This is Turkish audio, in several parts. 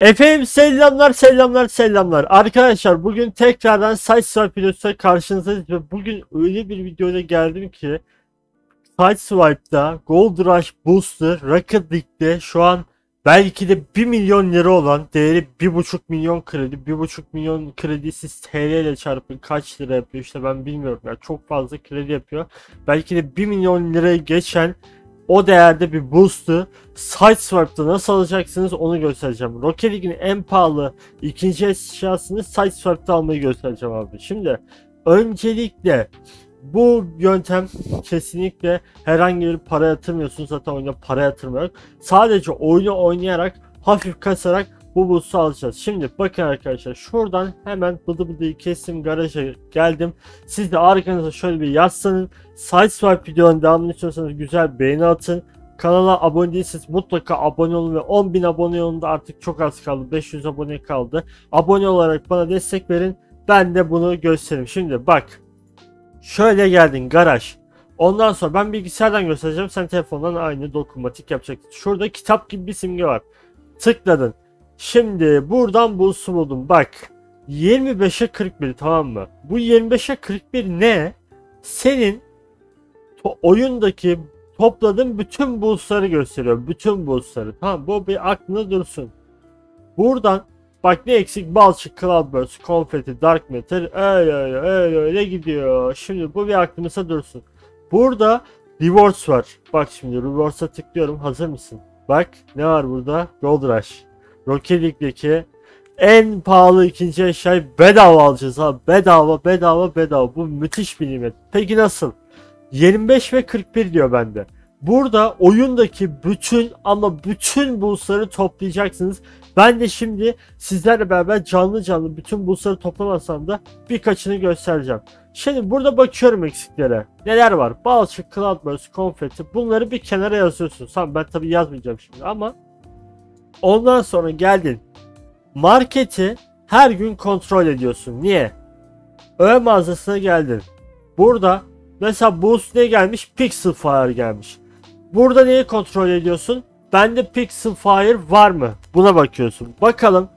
Efendim selamlar selamlar selamlar. Arkadaşlar bugün tekrardan Sideswipe videosuyla karşınızdayız ve bugün öyle bir videoya geldim ki Sideswipe'da Gold Rush Booster Rocket League'de şu an belki de 1 milyon lira olan değeri 1,5 milyon kredi 1,5 milyon kredi siz TL ile çarpın kaç lira yapıyor işte ben bilmiyorum ya çok fazla kredi yapıyor. Belki de 1 milyon lirayı geçen o değerde bir boost'u Sideswipe'da nasıl alacaksınız onu göstereceğim. Rocket League'in en pahalı ikinci eşyasını Sideswipe'da almayı göstereceğim abi. Şimdi öncelikle bu yöntem kesinlikle herhangi bir para yatırmıyorsunuz zaten oyuna para yatırma yok. Sadece oyunu oynayarak hafif kasarak bu boost'u alacağız. Şimdi bakın arkadaşlar şuradan hemen bıdı bıdıyı kestim garaja geldim. Siz de arkanıza şöyle bir yaslanın. Sideswipe videonun devamını istiyorsanız güzel beğeni atın. Kanala abone değilseniz mutlaka abone olun ve 10.000 abone yolunda artık çok az kaldı. 500 abone kaldı. Abone olarak bana destek verin. Ben de bunu göstereyim. Şimdi bak. Şöyle geldin garaj. Ondan sonra ben bilgisayardan göstereceğim. Sen telefondan aynı dokunmatik yapacaksın. Şurada kitap gibi bir simge var. Tıkladın. Şimdi buradan bu buldum. Bak. 25'e 41 tamam mı? Bu 25'e 41 ne? Senin to- oyundaki topladığın bütün boostları gösteriyor. Bütün boostları. Tamam bu bir aklında dursun. Buradan bak ne eksik? Balçık, Cloudburst, Confetti, Dark Matter öyle öyle öyle öyle gidiyor. Şimdi bu bir aklımıza dursun. Burada Rewards var. Bak şimdi Rewards'a tıklıyorum. Hazır mısın? Bak ne var burada? Gold Rush. Rocket League'deki en pahalı ikinci eşyayı bedava alacağız abi. Bedava bedava bedava. Bu müthiş bir nimet. Peki nasıl? 25 ve 41 diyor bende. Burada oyundaki bütün ama bütün boostları toplayacaksınız. Ben de şimdi sizlerle beraber canlı canlı bütün boostları toplamasam da birkaçını göstereceğim. Şimdi burada bakıyorum eksiklere. Neler var? Balçık, Cloudburst, Confetti. Bunları bir kenara yazıyorsun. Tamam ben tabii yazmayacağım şimdi ama ondan sonra geldin. Marketi her gün kontrol ediyorsun. Niye? Öğe mağazasına geldin. Burada mesela Boost ne gelmiş? Pixel Fire gelmiş. Burada neyi kontrol ediyorsun? Bende Pixel Fire var mı? Buna bakıyorsun. Bakalım.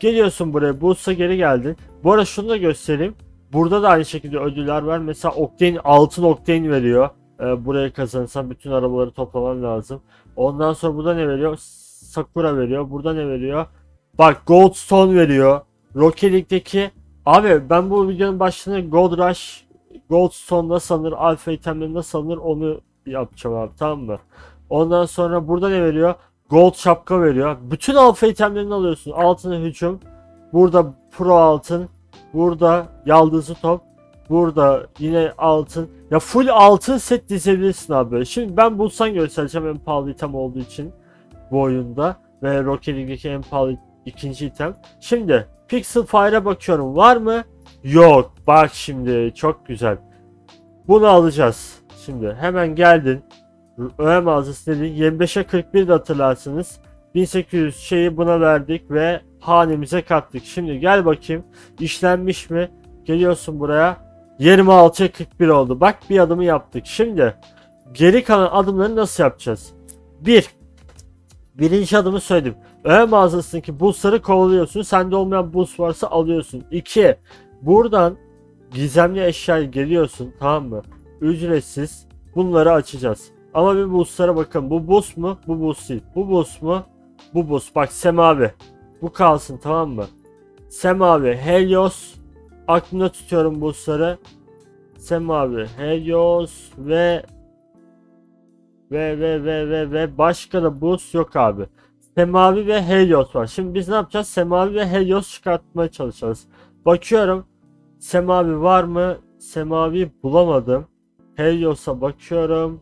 Geliyorsun buraya. Boost'a geri geldin. Bu arada şunu da göstereyim. Burada da aynı şekilde ödüller var. Mesela Octane altın Octane veriyor. Ee, buraya kazanırsan bütün arabaları toplaman lazım. Ondan sonra burada ne veriyor? Sakura veriyor. Burada ne veriyor? Bak Goldstone veriyor. Rocket League'deki Abi ben bu videonun başlığına Gold Rush Goldstone nasıl alınır, Alpha itemleri nasıl alınır onu yapacağım abi tamam mı? Ondan sonra burada ne veriyor? Gold şapka veriyor. Bütün alfa itemlerini alıyorsun. Altına hücum. Burada pro altın. Burada yaldızlı top. Burada yine altın. Ya full altın set dizebilirsin abi. Şimdi ben bulsan göstereceğim en pahalı item olduğu için bu oyunda. Ve Rocket League'deki en pahalı ikinci item. Şimdi Pixel Fire'a bakıyorum. Var mı? Yok. Bak şimdi çok güzel. Bunu alacağız. Şimdi hemen geldin. Öğe mağazası dedi. 25'e 41 de hatırlarsınız. 1800 şeyi buna verdik ve hanemize kattık. Şimdi gel bakayım. işlenmiş mi? Geliyorsun buraya. 26'ya 41 oldu. Bak bir adımı yaptık. Şimdi geri kalan adımları nasıl yapacağız? 1. Birinci adımı söyledim. Öğe mağazasındaki boostları kovalıyorsun. Sende olmayan boost varsa alıyorsun. 2. Buradan gizemli eşyayı geliyorsun tamam mı? Ücretsiz bunları açacağız. Ama bir boostlara bakın. Bu boost mu? Bu boost değil. Bu boost mu? Bu boost. Bak semavi. Bu kalsın tamam mı? Semavi, Helios. Aklımda tutuyorum boostları. Semavi, Helios ve ve ve ve ve ve başka da boost yok abi. Semavi ve Helios var. Şimdi biz ne yapacağız? Semavi ve Helios çıkartmaya çalışacağız. Bakıyorum. Semavi var mı? Semavi bulamadım. Helios'a bakıyorum.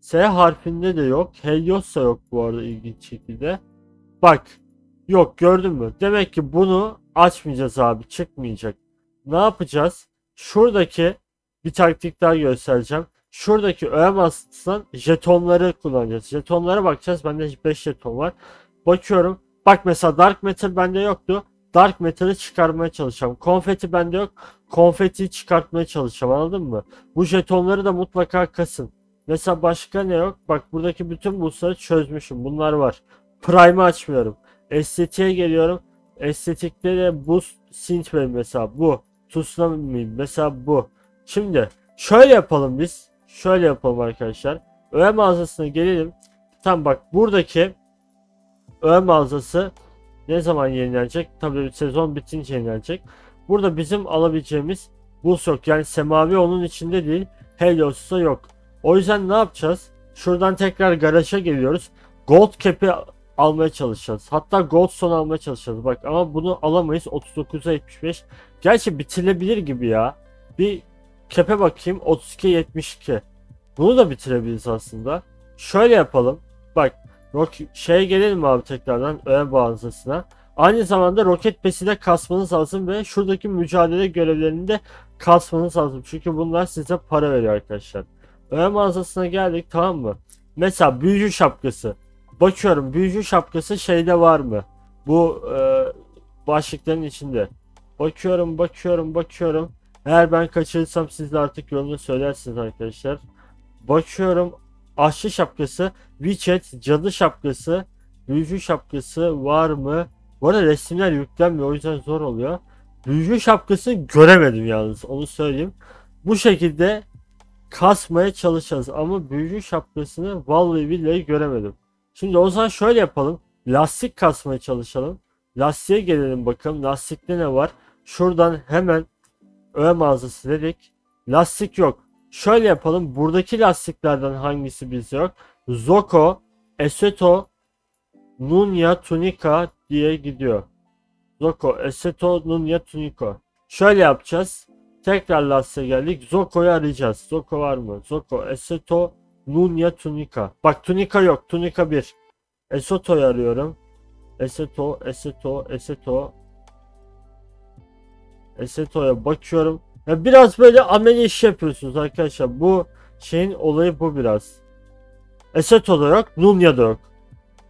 S harfinde de yok. Helios da yok bu arada ilginç şekilde. Bak. Yok gördün mü? Demek ki bunu açmayacağız abi. Çıkmayacak. Ne yapacağız? Şuradaki bir taktik daha göstereceğim. Şuradaki öğe masasından jetonları kullanacağız. Jetonlara bakacağız. Bende 5 jeton var. Bakıyorum. Bak mesela Dark Matter bende yoktu. Dark Matter'ı çıkarmaya çalışacağım. Konfeti bende yok. Konfetiyi çıkartmaya çalışacağım anladın mı? Bu jetonları da mutlaka kasın. Mesela başka ne yok? Bak buradaki bütün boostları çözmüşüm. Bunlar var. Prime'ı açmıyorum. Estetiğe geliyorum. Estetikte de bu Synthwave mesela bu. Tsunami mesela bu. Şimdi şöyle yapalım biz. Şöyle yapalım arkadaşlar. Öğe mağazasına gelelim. Tam bak buradaki öğe mağazası ne zaman yenilenecek? Tabii sezon bitince yenilenecek. Burada bizim alabileceğimiz buz yok. Yani semavi onun içinde değil. Helios'ta yok. O yüzden ne yapacağız? Şuradan tekrar garaja geliyoruz. Gold Cap'i almaya çalışacağız. Hatta Gold Son almaya çalışacağız. Bak ama bunu alamayız. 39'a 75. Gerçi bitirilebilir gibi ya. Bir Cap'e bakayım. 32 72. Bunu da bitirebiliriz aslında. Şöyle yapalım. Bak rock şeye gelelim abi tekrardan öğe bağlantısına. Aynı zamanda roket pesi de kasmanız lazım ve şuradaki mücadele görevlerini de kasmanız lazım. Çünkü bunlar size para veriyor arkadaşlar. Öğe mağazasına geldik tamam mı? Mesela büyücü şapkası. Bakıyorum büyücü şapkası şeyde var mı? Bu e, başlıkların içinde. Bakıyorum bakıyorum bakıyorum. Eğer ben kaçırırsam siz de artık yolunu söylersiniz arkadaşlar. Bakıyorum aşçı şapkası, WeChat, cadı şapkası, büyücü şapkası var mı? Bu arada resimler yüklenmiyor o yüzden zor oluyor. Büyücü şapkasını göremedim yalnız onu söyleyeyim. Bu şekilde kasmaya çalışacağız ama büyücü şapkasını vallahi billahi göremedim. Şimdi o zaman şöyle yapalım. Lastik kasmaya çalışalım. Lastiğe gelelim bakalım. Lastikte ne var? Şuradan hemen öğe mağazası dedik. Lastik yok. Şöyle yapalım. Buradaki lastiklerden hangisi bizde yok? Zoko, Eseto, Nunya, Tunika diye gidiyor. Zoko, Eseto, Nunya, Tuniko. Şöyle yapacağız. Tekrar lastiğe geldik. Zoko'yu arayacağız. Zoko var mı? Zoko, Eseto, Nunya, Tunika. Bak Tunika yok. Tunika 1. Eseto'yu arıyorum. Eseto, Eseto, Eseto. Eseto'ya bakıyorum. Ya biraz böyle ameli iş yapıyorsunuz arkadaşlar. Bu şeyin olayı bu biraz. Eseto da yok, Nunya da yok.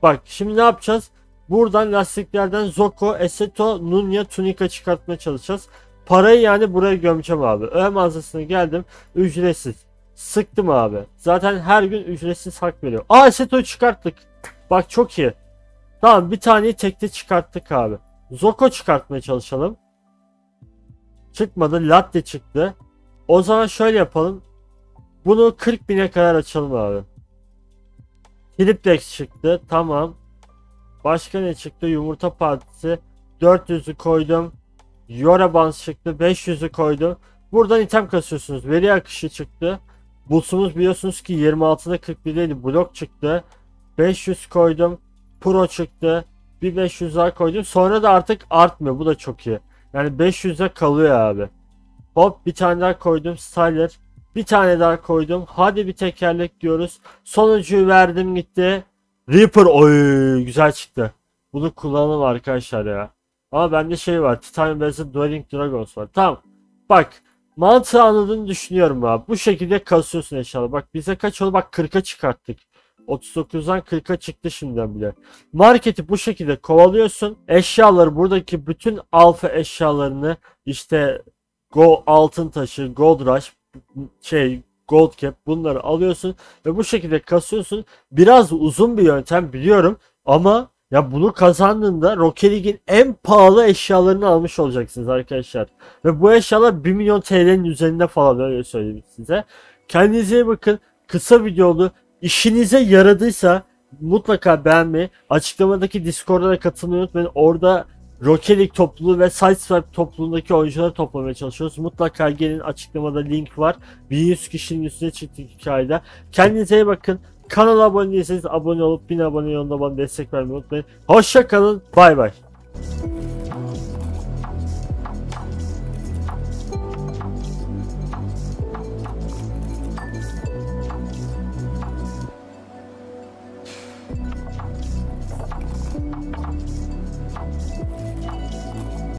Bak şimdi ne yapacağız? Buradan lastiklerden Zoko, Eseto, Nunya, Tunika çıkartmaya çalışacağız. Parayı yani buraya gömeceğim abi. Öğe mağazasına geldim. Ücretsiz. Sıktım abi. Zaten her gün ücretsiz hak veriyor. Aa Eseto'yu çıkarttık. Bak çok iyi. Tamam bir taneyi tekte çıkarttık abi. Zoko çıkartmaya çalışalım. Çıkmadı. Latte çıktı. O zaman şöyle yapalım. Bunu 40 bine kadar açalım abi. Triplex çıktı. Tamam. Başka ne çıktı? Yumurta partisi. 400'ü koydum. Yorabans çıktı. 500'ü koydum. Buradan item kasıyorsunuz. Veri akışı çıktı. Bulsumuz biliyorsunuz ki 26'da 41'deydi. Blok çıktı. 500 koydum. Pro çıktı. Bir 500 daha koydum. Sonra da artık artmıyor. Bu da çok iyi. Yani 500'e kalıyor abi. Hop bir tane daha koydum. Styler. Bir tane daha koydum. Hadi bir tekerlek diyoruz. Sonuncuyu verdim gitti. Reaper oy güzel çıktı. Bunu kullanalım arkadaşlar ya. Ama bende şey var. Titanium Bazı Dueling Dragons var. Tamam. Bak. Mantığı anladığını düşünüyorum abi. Bu şekilde kasıyorsun eşyaları. Bak bize kaç oldu? Bak 40'a çıkarttık. 39'dan 40'a çıktı şimdiden bile. Marketi bu şekilde kovalıyorsun. Eşyaları buradaki bütün alfa eşyalarını işte Go altın taşı, Gold Rush, şey Gold Cap bunları alıyorsun ve bu şekilde kasıyorsun. Biraz uzun bir yöntem biliyorum ama ya bunu kazandığında Rocket League'in en pahalı eşyalarını almış olacaksınız arkadaşlar. Ve bu eşyalar 1 milyon TL'nin üzerinde falan öyle söyleyeyim size. Kendinize iyi bakın. Kısa videolu işinize yaradıysa mutlaka beğenmeyi, açıklamadaki Discord'a da katılmayı unutmayın. Orada Rocket League topluluğu ve Sideswipe topluluğundaki oyuncuları toplamaya çalışıyoruz. Mutlaka gelin açıklamada link var. 1100 kişinin üstüne çıktık hikayede. Kendinize iyi bakın. Kanala abone değilseniz abone olup 1000 abone yolunda bana destek vermeyi unutmayın. Hoşça kalın. Bay bay.